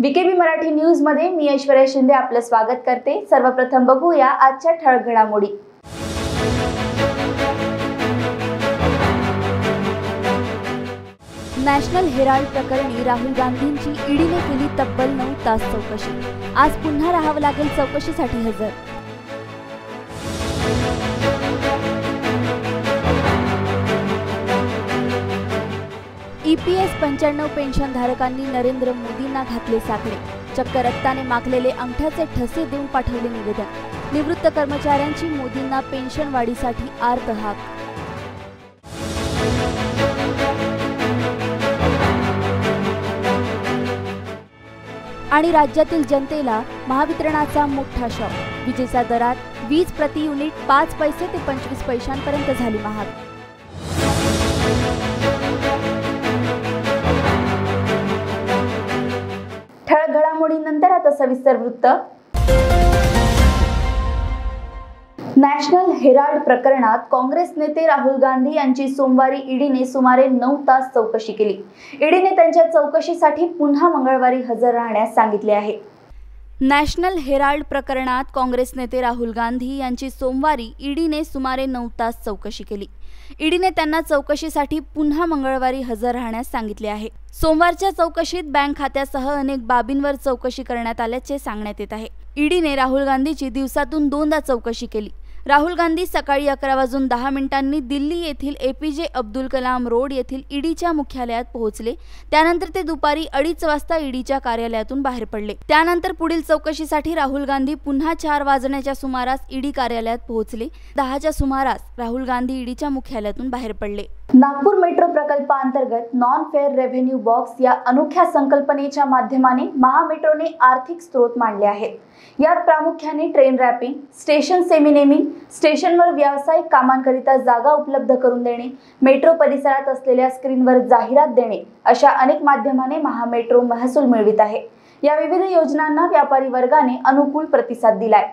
BKB Marathi न्यूजमध्ये मी ऐश्वर्या शिंदे आपलं स्वागत करते. सर्वप्रथम बघूया आजच्या ठळक घडामोडी. नॅशनल हेराल्ड प्रकरणी राहुल गांधींची ईडीने केली तब्बल नऊ तास चौकशी. आज पुन्हा राहावं लागेल चौकशीसाठी हजर ईपीएस पंच्याण्णव पेन्शन धारकांनी नरेंद्र मोदींना घातले साखळे चक्क रक्ताने माखलेले अंगठ्याचे ठसे देऊन पाठवले निवेदन. निवृत्त कर्मचाऱ्यांची मोदींना पेन्शन वाढीसाठी आर्त हाक. आणि राज्यातील जनतेला महावितरणाचा मोठा शॉक. विजेचा दरात वीज प्रति युनिट पाच पैसे ते पंचवीस पैशांपर्यंत झाली महाग. नंतर आता सविस्तर वृत्त नॅशनल हेराल्ड प्रकरणात काँग्रेस नेते राहुल गांधी यांची सोमवारी ईडीने सुमारे नऊ तास चौकशी केली. ईडीने त्यांच्या चौकशीसाठी पुन्हा मंगळवारी हजर राहण्यास सांगितले आहे. नॅशनल हेराल्ड प्रकरणात काँग्रेस नेते राहुल गांधी यांची सोमवारी ईडीने सुमारे नऊ तास चौकशी केली. ईडीने त्यांना चौकशीसाठी पुन्हा मंगळवारी हजर राहण्यास सांगितले आहे. सोमवारच्या चौकशीत बँक खात्यासह अनेक बाबींवर चौकशी करण्यात आल्याचे सांगण्यात येत आहे. ईडीने राहुल गांधीची दिवसातून दोनदा चौकशी केली. राहुल गांधी सकाळी अकरा वाजून दहा मिनिटांनी दिल्ली येथील ए पी जे अब्दुल कलाम रोड येथील ईडीच्या मुख्यालयात पोहोचले. त्यानंतर ते दुपारी अडीच वाजता ईडीच्या कार्यालयातून बाहेर पडले. त्यानंतर पुढील चौकशीसाठी राहुल गांधी पुन्हा चार वाजण्याच्या सुमारास ईडी कार्यालयात पोहोचले. दहाच्या सुमारास राहुल गांधी ईडीच्या मुख्यालयातून बाहेर पडले. नागपूर मेट्रो प्रकल्पाअंतर्गत नॉन फेअर रेव्हेन्यू बॉक्स या अनोख्या संकल्पनेच्या माध्यमाने महामेट्रोने आर्थिक स्रोत मांडले आहेत. यात प्रामुख्याने ट्रेन रॅपिंग स्टेशन सेमिनेमिंग स्टेशनवर व्यावसायिक कामांकरिता जागा उपलब्ध करून देणे मेट्रो परिसरात असलेल्या स्क्रीनवर जाहिरात देणे अशा अनेक माध्यमाने महामेट्रो महसूल मिळवित आहे. या विविध योजनांना व्यापारी वर्गाने अनुकूल प्रतिसाद दिलाय.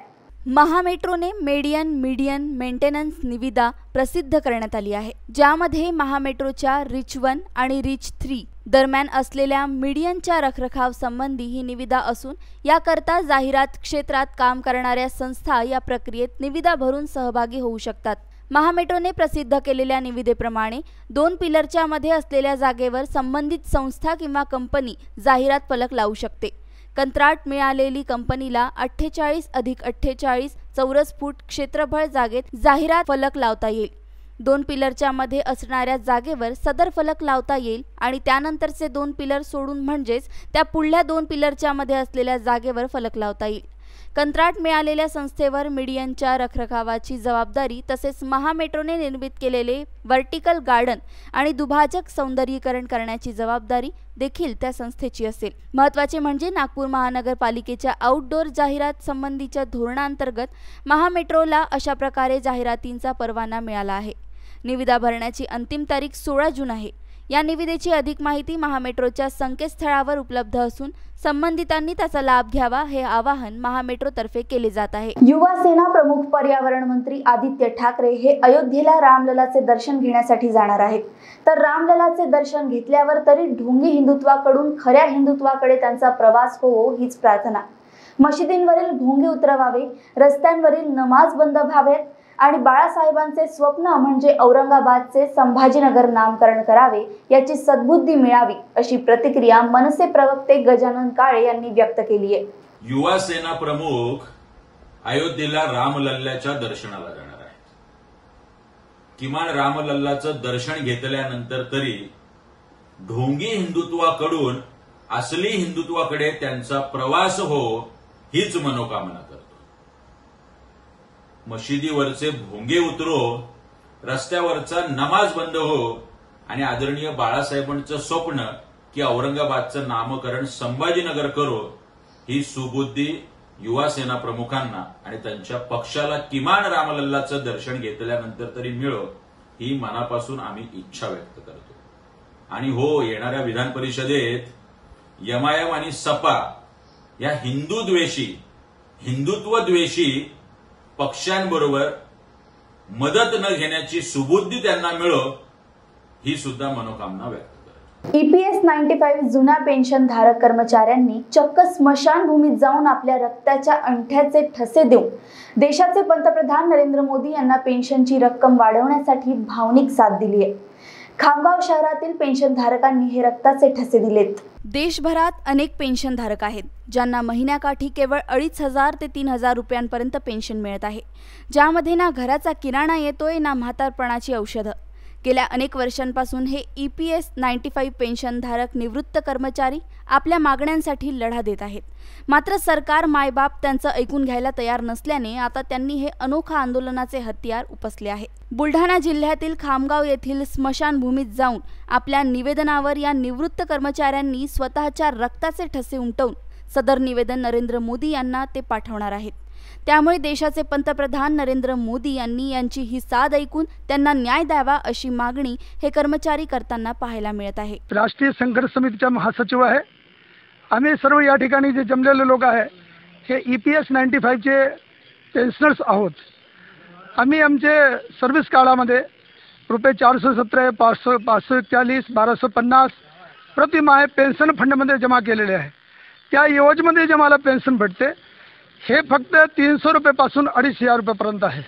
महामेट्रोने मेडियन मीडियन मेंटेनन्स निविदा प्रसिद्ध करण्यात आली आहे. ज्यामध्ये महामेट्रोच्या रिच वन आणि रिच थ्री दरम्यान असलेल्या मीडियनच्या रखरखाव संबंधी ही निविदा असून याकरता जाहिरात क्षेत्रात काम करणाऱ्या संस्था या प्रक्रियेत निविदा भरून सहभागी होऊ शकतात. महामेट्रोने प्रसिद्ध केलेल्या निविदेप्रमाणे दोन पिलरच्या मध्ये असलेल्या जागेवर संबंधित संस्था किंवा कंपनी जाहिरात फलक लावू शकते. कंत्राट मिळालेली कंपनीला अठ्ठेचाळीस अधिक अठ्ठेचाळीस चौरस फूट क्षेत्रफळ जागेत जाहिरात फलक लावता येईल. दोन पिलरच्या मध्ये असणाऱ्या जागेवर सदर फलक लावता येईल आणि त्यानंतरचे दोन पिलर सोडून म्हणजेच त्या पुढल्या दोन पिलरच्या मध्ये असलेल्या जागेवर फलक लावता येईल. कंत्राट मिळालेल्या संस्थेवर मीडियनच्या रखरखावाची जबाबदारी तसेच महामेट्रोने निर्मित केलेले व्हर्टिकल गार्डन आणि दुभाजक सौंदर्यीकरण करण्याची जबाबदारी देखील त्या संस्थेची असेल. महत्त्वाचे म्हणजे नागपूर महानगरपालिकेच्या आउटडोअर जाहिरात संबंधीच्या धोरणांतर्गत महामेट्रोला अशा प्रकारे जाहिरातींचा परवाना मिळाला आहे. निविदा भरण्याची अंतिम तारीख सोळा जून आहे. या निविदेची अधिक माहिती महामेट्रोच्या संकेतस्थळावर उपलब्ध असून संबंधितांनी त्याचा लाभ घ्यावा हे आवाहन महामेट्रोतर्फे केले जात आहे. युवा सेना प्रमुख पर्यावरण मंत्री आदित्य ठाकरे हे अयोध्येला रामललाचे दर्शन घेण्यासाठी जाणार आहेत. तर रामललाचे दर्शन घेतल्यावर तरी ढोंगी हिंदुत्वाकडून खऱ्या हिंदुत्वाकडे त्यांचा प्रवास होवो हीच प्रार्थना. मशिदींवरील भोंगे उतरवावे रस्त्यांवरील नमाज बंद व्हावेत आणि बाळासाहेबांचे स्वप्न म्हणजे औरंगाबादचे संभाजीनगर नामकरण करावे याची सद्बुद्धी मिळावी अशी प्रतिक्रिया मनसे प्रवक्ते गजानन काळे यांनी व्यक्त केली आहे. युवा सेना प्रमुख अयोध्येला रामलल्ल्याच्या दर्शनाला जाणार आहे किमान रामलल्लाचं दर्शन घेतल्यानंतर तरी ढोंगी हिंदुत्वाकडून असली हिंदुत्वाकडे त्यांचा प्रवास हो हीच मनोकामना मशिदीवरचे भोंगे उतरो रस्त्यावरचा नमाज बंद हो आणि आदरणीय बाळासाहेबांचं स्वप्न की औरंगाबादचं नामकरण संभाजीनगर करो ही सुबुद्धी युवा सेना प्रमुखांना आणि त्यांच्या पक्षाला किमान रामलल्लाचं दर्शन घेतल्यानंतर तरी मिळो ही मनापासून आम्ही इच्छा व्यक्त करतो. आणि हो येणाऱ्या विधान परिषदेत यमायम आणि सपा या हिंदू द्वेषी हिंदुत्व द्वेषी पक्षांबरोबर मदत न घेण्याची सुबुद्धी त्यांना मिळो ही सुद्धा मनोकामना व्यक्त ईपीएस नाईन्टी फाईव्ह जुन्या पेन्शन धारक कर्मचाऱ्यांनी चक्क स्मशानभूमीत जाऊन आपल्या रक्ताच्या अंठ्याचे ठसे देऊन देशाचे पंतप्रधान नरेंद्र मोदी यांना पेन्शनची रक्कम वाढवण्यासाठी भावनिक साथ दिली आहे. खामगाव शहरातील पेन्शनधारकांनी हे रक्ताचे ठसे दिलेत. देशभरात अनेक पेन्शनधारक आहेत ज्यांना महिन्याकाठी केवळ अडीच हजार ते तीन हजार रुपयांपर्यंत पेन्शन मिळत आहे. ज्यामध्ये ना घराचा किराणा येतोय ना म्हातारपणाची औषधं. गेल्या अनेक वर्षांपासून हे E P S ninety five पेन्शनधारक निवृत्त कर्मचारी आपल्या मागण्यांसाठी लढा देत आहेत. मात्र सरकार मायबाप त्यांचं ऐकून घ्यायला तयार नसल्याने आता त्यांनी हे अनोखा आंदोलनाचे हत्यार उपसले आहे. बुलढाणा जिल्ह्यातील खामगाव येथील स्मशानभूमीत जाऊन आपल्या निवेदनावर या निवृत्त कर्मचाऱ्यांनी स्वतःच्या रक्ताचे ठसे उमटवून सदर निवेदन नरेंद्र मोदी यांना ते पाठवणार आहेत. त्यामुळे देशाचे पंतप्रधान नरेंद्र मोदी यांनी यांची ही साद ऐकून त्यांना न्याय द्यावा अशी मागणी हे कर्मचारी करताना पाहायला मिळत आहे. राष्ट्रीय संघर्ष समितीचा महासचिव आहे. आम्ही सर्व या ठिकाणी जे जमलेले लोक आहे हे ई पी एस नाईन्टी फाईव्हचे पेन्शनर्स आहोत. आम्ही आमचे सर्व्हिस काळामध्ये रुपये चारशे सतरा पाचशे पाचशे एकचाळीस बाराशे पन्नास प्रतिमाहे पेन्शन फंडमध्ये जमा केलेले आहे. त्या योजनेमध्ये जे मला पेन्शन भेटते हे फक्त तीनशे रुपयेपासून अडीच हजार रुपयेपर्यंत आहे.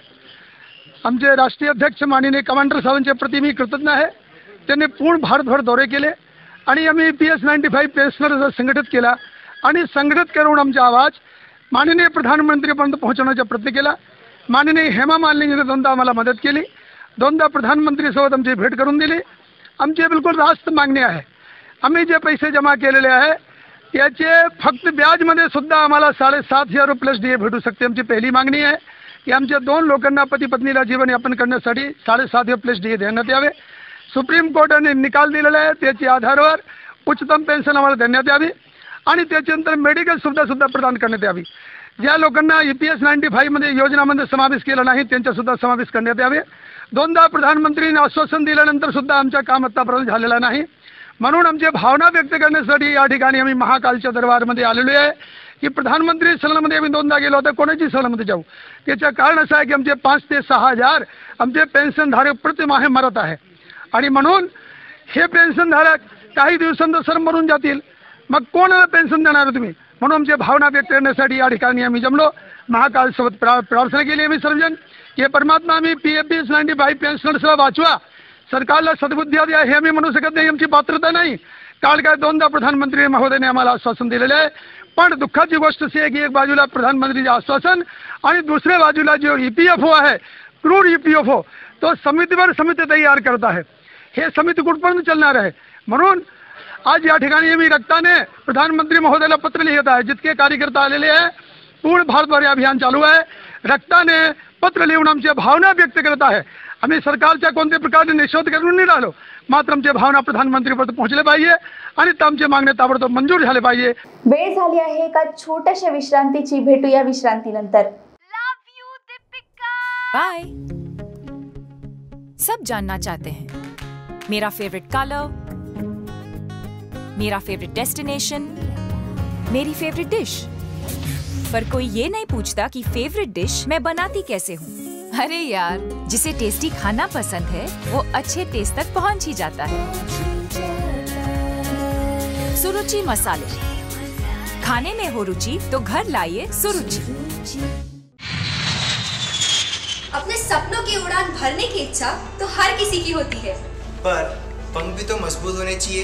आमचे राष्ट्रीय अध्यक्ष माननीय कमांडर साहेबांच्या प्रति मी कृतज्ञ आहे. त्यांनी पूर्ण भारतभर दौरे केले आणि आम्ही P S ninety five pensioner संघटित केला आणि संघटित करून आमचा आवाज माननीय प्रधानमंत्रीपर्यंत पोहोचवण्याचा प्रयत्न केला. माननीय हेमा मालिनीने दोनदा आम्हाला मदत केली. दोनदा प्रधानमंत्रीसोबत आमची भेट करून दिली. आमची बिलकुल रास्त मागणी आहे. आम्ही जे पैसे जमा केलेले आहे याचे फक्त व्याजमध्ये सुद्धा आम्हाला साडेसात हजार प्लस डी ए भेटू शकते. आमची पहिली मागणी आहे की आमच्या दोन लोकांना पती पत्नीला जीवनयापन करण्यासाठी साडेसात हजार प्लस डी ए देण्यात यावे. सुप्रीम कोर्टाने निकाल दिलेला आहे त्याच्या आधारावर उच्चतम पेन्शन आम्हाला देण्यात यावी आणि त्याच्यानंतर मेडिकल सुविधा सुद्धा प्रदान करण्यात यावी. ज्या लोकांना ई पी एस नाईन्टी फाईव्हमध्ये योजनामध्ये समावेश केला नाही त्यांच्यासुद्धा समावेश करण्यात यावे. दोनदा प्रधानमंत्रीने आश्वासन दिल्यानंतर सुद्धा आमचं काम आत्तापर्यंत झालेला नाही. म्हणून आमच्या भावना व्यक्त करण्यासाठी या ठिकाणी आम्ही महाकालच्या दरबारमध्ये आलेलो आहे की प्रधानमंत्री सदनामध्ये आम्ही दोनदा गेलो होतो कोणाची सदनामध्ये जाऊ? त्याचं कारण असं आहे की आमचे पाच ते सहा हजार आमचे पेन्शनधारक प्रतिमाहे मरत आहे. आणि म्हणून हे पेन्शनधारक काही दिवसांचं सर मरून जातील. मग कोणाला पेन्शन देणार तुम्ही? म्हणून आमच्या भावना व्यक्त करण्यासाठी या ठिकाणी आम्ही जमलो. महाकालसोबत प्रा प्रार्थना केली आम्ही सर्वजण. की परमात्मा आम्ही P F P S ninety five पेन्शनर्सला वाचवा. सरकारला सद्बुद्धी द्या हे आम्ही म्हणू शकत नाही आमची पात्रता नाही। काल काय दोनदा प्रधानमंत्री महोदयाने आम्हाला आश्वासन दिलेलं आहे पण दुःखाची गोष्ट अशी आहे की एक बाजूला प्रधानमंत्रीचे आश्वासन आणि दुसऱ्या बाजूला जो ई पी एफ़ ओ आहे क्रूर ई पी एफ़ ओ तो समितीवर समिती तयार करत आहे हे समिती कुठपर्यंत चालणार आहे म्हणून आज या ठिकाणी मी रक्ताने प्रधानमंत्री महोदयाला पत्र लिहित आहे जितके कार्यकर्ता आलेले आहे पूर्ण भारतभर हे अभियान चालू आहे रक्ताने पत्र लिहून आमच्या भावना व्यक्त करत आहे आम्ही सरकारच्या कोणत्या प्रकारे निषेध करून नाही राहिलो मात्र आमच्या भावना प्रधानमंत्रीपर्यंत पोहोचले पाहिजे आणि आमचे मागणे ताबडतोब मंजूर झाले पाहिजे वेळ झाली आहे एका छोट्याशा विश्रांतीची भेटूया विश्रांतीनंतर. बाय सब जानना चाहते हैं। मेरा फेवरेट कलर मेरा फेवरेट डेस्टिनेशन मेरी फेवरेट डिश पर कोई ये नहीं पूछता कि फेवरेट डिश मैं बनाती कैसे हूँ। अरे यार जिसे टेस्टी खाना पसंद है वो अच्छे टेस्ट तक पहुँच ही जाता है। सुरुचि मसाले। खाने में हो रुचि तो घर लाइए सुरुचि। अपने सपनों की उड़ान भरने की इच्छा तो हर किसी की होती है। पर पंख भी तो मज़बूत होने चाहिए।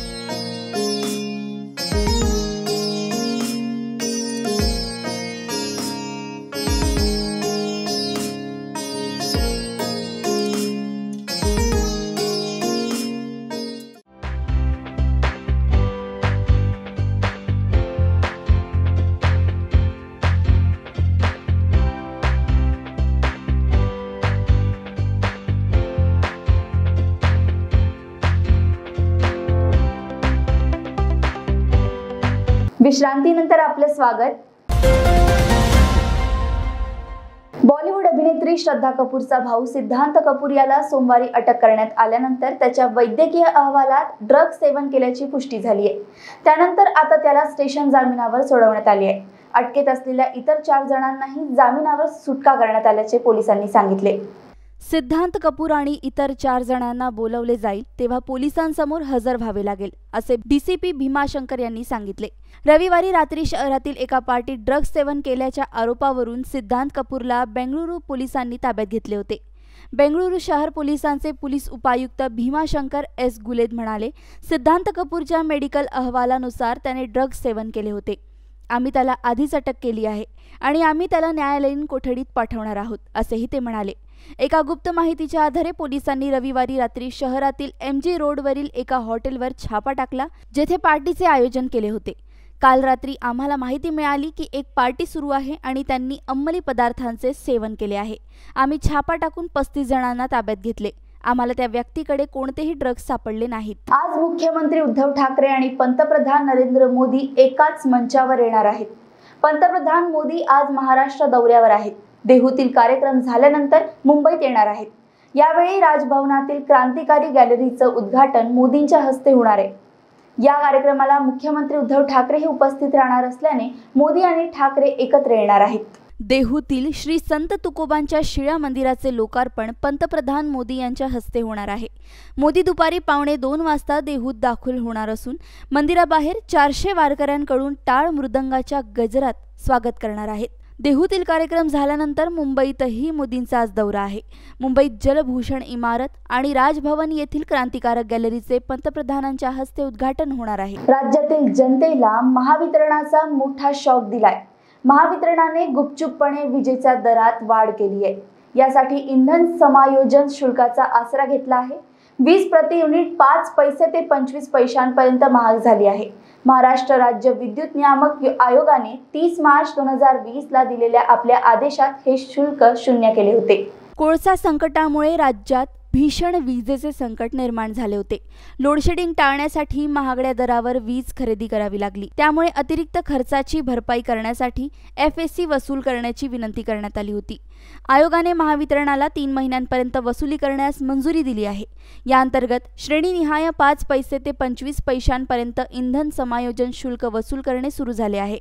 विश्रांतीनंतर आपलं स्वागत. बॉलिवूड अभिनेत्री श्रद्धा कपूरचा भाऊ सिद्धांत कपूर याला सोमवारी अटक करण्यात आल्यानंतर त्याच्या वैद्यकीय अहवालात ड्रग सेवन केल्याची पुष्टी झाली आहे. त्यानंतर आता त्याला स्टेशन जामिनावर सोडवण्यात आली आहे. अटकेत असलेल्या इतर चार जणांनाही जामिनावर सुटका करण्यात आल्याचे पोलिसांनी सांगितले. सिद्धांत कपूर आणि इतर चार जणांना बोलवले जाईल तेव्हा पोलिसांसमोर हजर व्हावे लागेल असे डीसीपी भीमाशंकर यांनी सांगितले. रविवारी रात्री शहरातील एका पार्टीत ड्रग्ज सेवन केल्याच्या आरोपावरून सिद्धांत कपूरला बेंगळुरू पोलिसांनी ताब्यात घेतले होते. बेंगळुरू शहर पोलिसांचे पोलीस उपायुक्त भीमाशंकर एस. गुलेद म्हणाले सिद्धांत कपूरच्या मेडिकल अहवालानुसार त्याने ड्रग्ज सेवन केले होते. आम्ही त्याला आधीच अटक केली आहे आणि आम्ही त्याला न्यायालयीन कोठडीत पाठवणार आहोत असेही ते म्हणाले. एका गुप्त माहितीच्या आधारे पोलिसांनी रविवारी रात्री शहरातील एम जी रोडवरील एका हॉटेलवर छापा टाकला जेथे पार्टीचे आयोजन केले होते. काल रात्री आम्हाला माहिती मिळाली की एक पार्टी सुरू आहे आणि त्यांनी अंमली पदार्थांचे सेवन केले आहे. आम्ही छापा टाकून पस्तीस जणांना ताब्यात घेतले. आम्हाला त्या व्यक्तीकडे कोणतेही ड्रग्ज सापडले नाहीत. आज मुख्यमंत्री उद्धव ठाकरे आणि पंतप्रधान नरेंद्र मोदी एकाच मंचावर येणार आहेत. पंतप्रधान मोदी आज महाराष्ट्र दौऱ्यावर आहेत. देहूतील कार्यक्रम झाल्यानंतर मुंबईत येणार आहेत. यावेळी राजभवनातील क्रांतिकारी गॅलरीचं उद्घाटन मोदींच्या हस्ते होणार आहे. या कार्यक्रमाला मुख्यमंत्री उद्धव ठाकरेही उपस्थित राहणार असल्याने मोदी आणि ठाकरे एकत्र येणार आहेत. देहूतील श्री संत तुकोबांच्या शिळा मंदिराचे लोकार्पण पंतप्रधान मोदी यांच्या हस्ते होणार आहे. मोदी दुपारी पावणे दोन वाजता देहूत दाखल होणार असून मंदिराबाहेर चारशे वारकऱ्यांकडून टाळ मृदंगाच्या गजरात स्वागत करणार आहेत. देहूतील कार्यक्रम झाल्यानंतर मुंबईतही मोदींचा आज दौरा आहे. मुंबईत जलभूषण इमारत आणि राजभवन येथील क्रांतिकारक गॅलरीचे पंतप्रधानांच्या हस्ते उद्घाटन होणार आहे. राज्यातील जनतेला महावितरणाचा मोठा शॉक दिलाय. महावितरणाने गुपचूपपणे विजेच्या दरात वाढ केली आहे. यासाठी इंधन समायोजन शुल्काचा आसरा घेतला आहे. वीज प्रति युनिट पाच पैसे ते पंचवीस पैशांपर्यंत महाग झाली आहे. महाराष्ट्र राज्य विद्युत नियामक आयोगाने तीस मार्च दोन हजार वीस ला दिलेल्या आपल्या आदेशात हे शुल्क शून्य केले होते. कोळसा संकटामुळे राज्यात भीषण विजेचे संकट निर्माण झाले होते. लोडशेडिंग टाळण्यासाठी महागड्या दरावर वीज खरेदी करावी लागली. त्यामुळे अतिरिक्त खर्चाची भरपाई करण्यासाठी एफ एस सी वसूल करण्याची विनंती करण्यात आली होती. आयोगाने महावितरणाला तीन महिन्यांपर्यंत वसुली करण्यास मंजुरी दिली आहे. या अंतर्गत श्रेणीनिहाय पाच पैसे ते पंचवीस पैशांपर्यंत इंधन समायोजन शुल्क वसूल करणे सुरू झाले आहे.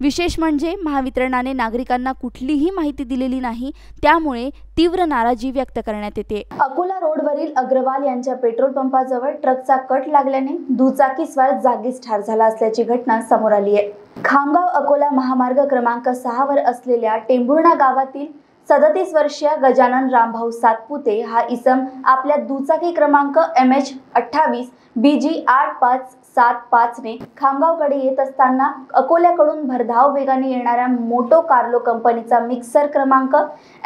विशेष म्हणजे महावितरणाने नागरिकांना कुठलीही माहिती दिलेली नाही त्यामुळे तीव्र नाराजी व्यक्त करण्यात येते. अकोला रोडवरील अग्रवाल यांच्या पेट्रोल पंपाजवळ ट्रकचा कट लागल्याने दुचाकीस्वार जागीच ठार झाला असल्याची घटना समोर आली आहे. खामगाव अकोला महामार्ग क्रमांक सहावर असलेल्या टेंभुर्णा गावातील सदतीस वर्षीय गजानन रामभाऊ सातपुते हा इसम आपल्या दुचाकी क्रमांक एम एच अठ्ठावीस बी जी आठ पाच सात पाचने खामगावकडे येत असताना अकोल्याकडून भरधाव वेगाने येणाऱ्या मोटो कार्लो कंपनीचा मिक्सर क्रमांक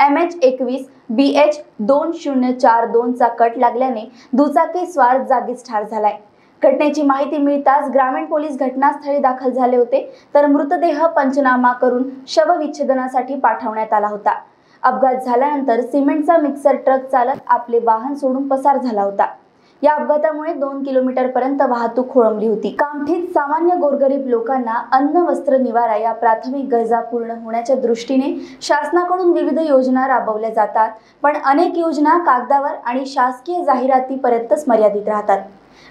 एम एच एकवीस बी एच दोन शून्य चार दोनचा कट लागल्याने दुचाकी स्वार जागीच ठार झालाय. घटनेची माहिती मिळताच ग्रामीण पोलीस घटनास्थळी दाखल झाले होते तर मृतदेह पंचनामा करून शवविच्छेदनासाठी पाठवण्यात आला होता. अपघात झाल्यानंतर सिमेंटचा मिक्सर ट्रक चालक आपले वाहन सोडून पसार झाला होता. या अपघातामुळे दोन किलोमीटर पर्यंत वाहतूक खोळंबली होती. कामठीत सामान्य गोरगरीब लोकांना अन्न वस्त्र निवारा या प्राथमिक गरजा पूर्ण होण्याच्या दृष्टीने शासनाकडून विविध योजना राबवल्या जातात पण अनेक योजना कागदावर आणि शासकीय जाहिरातीपर्यंतच मर्यादित राहतात.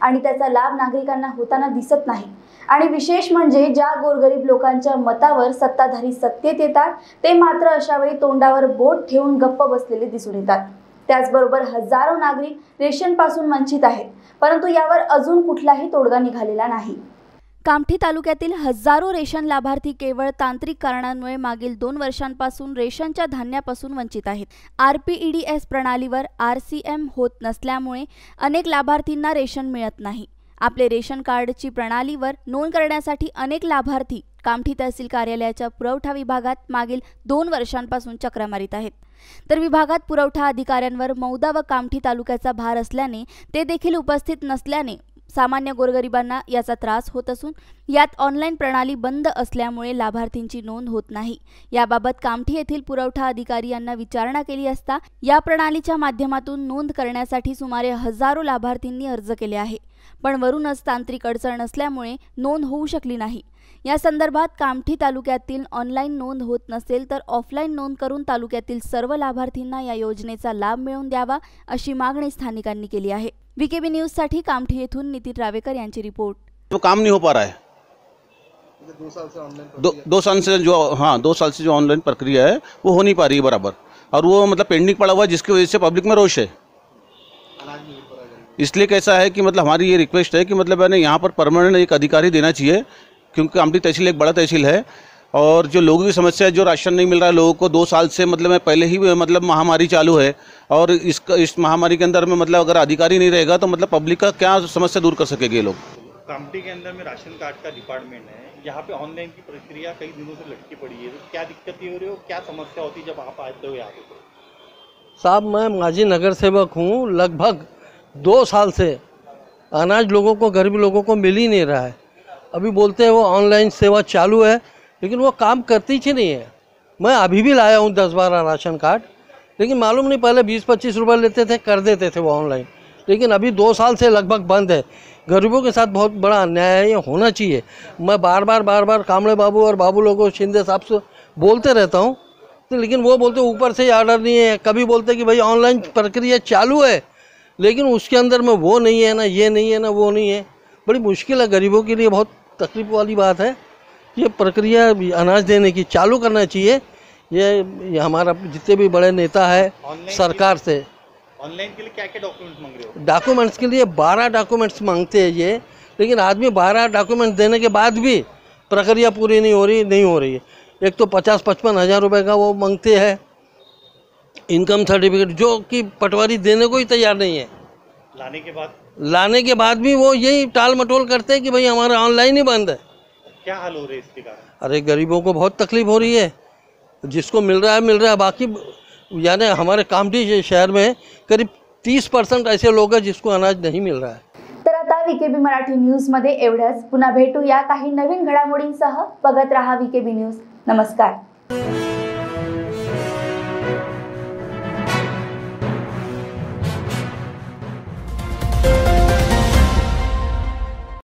आणि त्याचा लाभ नागरिकांना होताना दिसत नाही. आणि विशेष म्हणजे ज्या गोरगरीब लोकांच्या मतावर सत्ताधारी सत्तेत येतात ते मात्र अशा वेळी तोंडावर बोट ठेवून गप्प बसलेले दिसून येतात. त्याचबरोबर हजारो नागरिक रेशनपासून वंचित आहेत परंतु यावर अजून कुठलाही तोडगा निघालेला नाही. कामठी तालुक्यातील हजारो रेशन लाभार्थी केवळ तांत्रिक कारणांमुळे मागील दोन वर्षांपासून रेशनच्या धान्यापासून वंचित आहेत. R P E D S प्रणालीवर आर सी एम होत नसल्यामुळे अनेक लाभार्थींना रेशन मिळत नाही. आपले रेशन कार्डची प्रणालीवर नोंद करण्यासाठी अनेक लाभार्थी कामठी तहसील कार्यालयाच्या पुरवठा विभागात मागील दोन वर्षांपासून चक्रा मारित आहेत. तर विभागात पुरवठा अधिकाऱ्यांवर मौदा व कामठी तालुक्याचा भार असल्याने ते देखील उपस्थित नसल्याने सामान्य गोरगरिबांना याचा त्रास होत असून यात ऑनलाईन प्रणाली बंद असल्यामुळे लाभार्थींची नोंद होत नाही. याबाबत कामठी येथील पुरवठा अधिकारी यांना विचारणा केली असता या प्रणालीच्या माध्यमातून नोंद करण्यासाठी सुमारे हजारो लाभार्थींनी अर्ज केले आहे. पण वरूनच तांत्रिक अडचण असल्यामुळे नोंद होऊ शकली नाही. या संदर्भात कामठी तालुक्यातील ऑनलाईन नोंद होत नसेल तर ऑफलाईन नोंद करून तालुक्यातील सर्व लाभार्थींना या योजनेचा लाभ मिळवून द्यावा अशी मागणी स्थानिकांनी केली आहे. विकेबी न्यूजसाठी कामठी येथून नितीन रावेकर यांची रिपोर्ट. वो काम नहीं हो पा रहा है। दो दो साल से जो हाँ दो साल से जो ऑनलाइन प्रक्रिया है, वो हो नहीं पा रही है बराबर। और वो मतलब पेंडिंग पड़ा हुआ है, जिसकी वजह से पब्लिक में रोष है। इसलिए कैसा है कि मतलब हमारी ये रिक्वेस्ट है कि मतलब मैंने यहाँ पर परमानेंट एक अधिकारी देना चाहिए, क्योंकि कामठी तहसील एक बड़ा तहसील है। और जो लोगों की समस्या है जो राशन नहीं मिल रहा है लोगों को दो साल से मतलब मैं पहले ही मतलब महामारी चालू है। और इस इस महामारी के अंदर में मतलब अगर अधिकारी नहीं रहेगा तो मतलब पब्लिक का क्या समस्या दूर कर सकेंगे ये लोग? कामटी के अंदर में राशन कार्ड का डिपार्टमेंट है। यहाँ पे ऑनलाइन की प्रक्रिया कई दिनों से लटकी पड़ी है। तो क्या दिक्कत हो रही है क्या समस्या होती है जब आप आते हो यहाँ पे? साहब मैं माजी नगर सेवक हूँ। लगभग दो साल से अनाज लोगों को गरीब लोगों को मिल ही नहीं रहा है। अभी बोलते हैं वो ऑनलाइन सेवा चालू है। लेकिन वो काम करती ही नहीं है। मैं अभी भी लाया हूँ दस बारह राशन कार्ड। लेकिन मालूम नहीं, पहले बीस पच्चीस रुपए लेते थे, कर देते थे वो ऑनलाइन। लेकिन अभी दो साल से लगभग बंद है। गरीबों के साथ बहुत बड़ा अन्याय है, ये होना चाहिए। मैं बार बार बार बार कामड़े बाबू और बाबू लोगों, शिंदे साहब से बोलते रहता हूँ। तो लेकिन वो बोलते, ऊपर से ऑर्डर नहीं है। कभी बोलते कि भाई ऑनलाइन प्रक्रिया चालू है, लेकिन उसके अंदर में वो नहीं है, ना ये नहीं है, ना वो नहीं है। बड़ी मुश्किल है गरीबों के लिए, बहुत तकलीफ़ वाली बात है। ये प्रक्रिया अनाज देने की चालू करना चाहिए। ये, ये हमारा जितने भी बड़े नेता है सरकार से। ऑनलाइन के लिए क्या क्या डॉक्यूमेंट मांग रहे हो? डॉक्यूमेंट्स के लिए बारह डॉक्यूमेंट्स मांगते हैं ये लेकिन आदमी बारह डॉक्यूमेंट्स देने के बाद भी प्रक्रिया पूरी नहीं हो रही नहीं हो रही है। एक तो पचास पचपन हज़ार रुपये का वो मांगते हैं। इनकम सर्टिफिकेट जो कि पटवारी देने को ही तैयार नहीं है। लाने के बाद? लाने के बाद भी वो यही टाल मटोल करते हैं कि भाई हमारा ऑनलाइन ही बंद है। क्या हाल हो रहे हैं इसके कारण? अरे गरीबों को बहुत तकलीफ़ हो रही है। जिसको मिल रहा है मिल रहा है। बाकी यानी हमारे कामठी शहर में करीब तीस परसेंट ऐसे लोग हैं जिसको अनाज नहीं मिल रहा है। तर आता विकेबी मराठी न्यूज़ मध्ये एवढंच. पुन्हा भेटूया काही नवीन घडामोडींसह. बघत रहा विकेबी न्यूज़. नमस्कार.